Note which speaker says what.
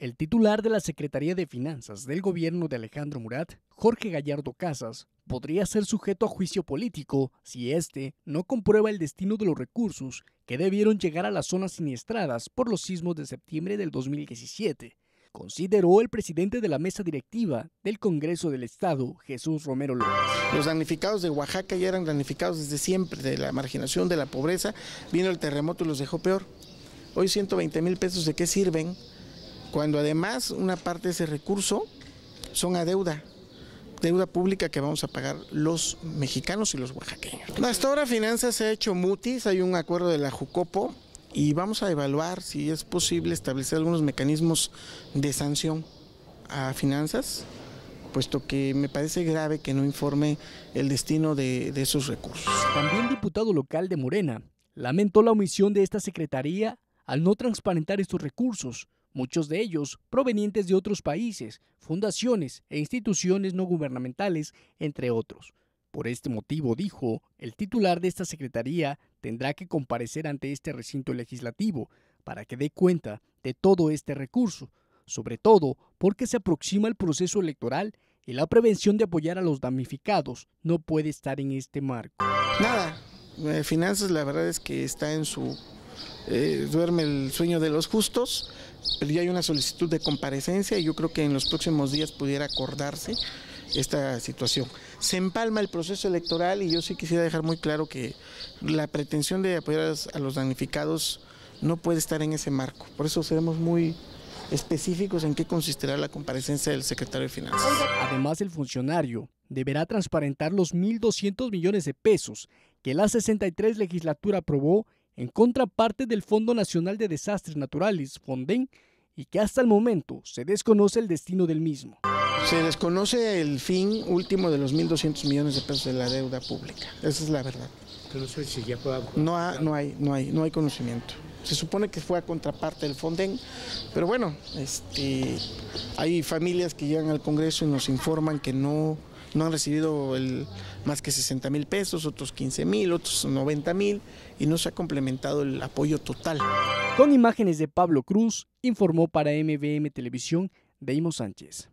Speaker 1: El titular de la Secretaría de Finanzas del gobierno de Alejandro Murat, Jorge Gallardo Casas, podría ser sujeto a juicio político si éste no comprueba el destino de los recursos que debieron llegar a las zonas siniestradas por los sismos de septiembre del 2017, consideró el presidente de la mesa directiva del Congreso del Estado, Jesús Romero López.
Speaker 2: Los damnificados de Oaxaca ya eran damnificados desde siempre, de la marginación, de la pobreza, vino el terremoto y los dejó peor. Hoy 120 mil pesos de qué sirven cuando además una parte de ese recurso son a deuda, deuda pública que vamos a pagar los mexicanos y los oaxaqueños. Hasta ahora Finanzas se ha hecho mutis, hay un acuerdo de la Jucopo y vamos a evaluar si es posible establecer algunos mecanismos de sanción a Finanzas, puesto que me parece grave que no informe el destino de, de esos recursos.
Speaker 1: También diputado local de Morena lamentó la omisión de esta secretaría al no transparentar estos recursos, muchos de ellos provenientes de otros países, fundaciones e instituciones no gubernamentales, entre otros. Por este motivo, dijo, el titular de esta Secretaría tendrá que comparecer ante este recinto legislativo para que dé cuenta de todo este recurso, sobre todo porque se aproxima el proceso electoral y la prevención de apoyar a los damnificados no puede estar en este marco.
Speaker 2: Nada, eh, finanzas la verdad es que está en su eh, duerme el sueño de los justos, pero ya hay una solicitud de comparecencia y yo creo que en los próximos días pudiera acordarse esta situación. Se empalma el proceso electoral y yo sí quisiera dejar muy claro que la pretensión de apoyar a los damnificados no puede estar en ese marco. Por eso seremos muy específicos en qué consistirá la comparecencia del secretario de Finanzas.
Speaker 1: Además, el funcionario deberá transparentar los 1.200 millones de pesos que la 63 legislatura aprobó en contraparte del Fondo Nacional de Desastres Naturales, FONDEN, y que hasta el momento se desconoce el destino del mismo.
Speaker 2: Se desconoce el fin último de los 1.200 millones de pesos de la deuda pública. Esa es la verdad. No, no, hay, no, hay, no hay conocimiento. Se supone que fue a contraparte del Fonden, pero bueno, este, hay familias que llegan al Congreso y nos informan que no, no han recibido más que 60 mil pesos, otros 15 mil, otros 90 mil, y no se ha complementado el apoyo total.
Speaker 1: Con imágenes de Pablo Cruz, informó para MBM Televisión Deimo Sánchez.